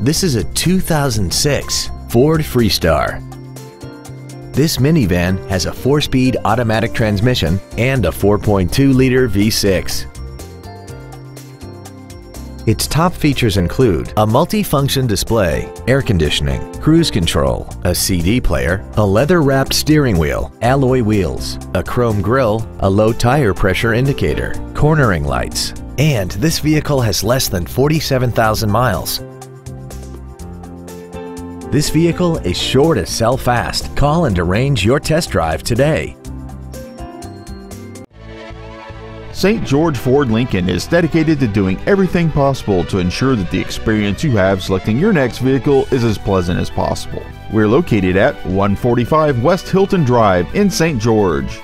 This is a 2006 Ford Freestar. This minivan has a 4-speed automatic transmission and a 4.2-liter V6. Its top features include a multi-function display, air conditioning, cruise control, a CD player, a leather-wrapped steering wheel, alloy wheels, a chrome grille, a low tire pressure indicator, cornering lights, and this vehicle has less than 47,000 miles. This vehicle is sure to sell fast. Call and arrange your test drive today. St. George Ford Lincoln is dedicated to doing everything possible to ensure that the experience you have selecting your next vehicle is as pleasant as possible. We're located at 145 West Hilton Drive in St. George.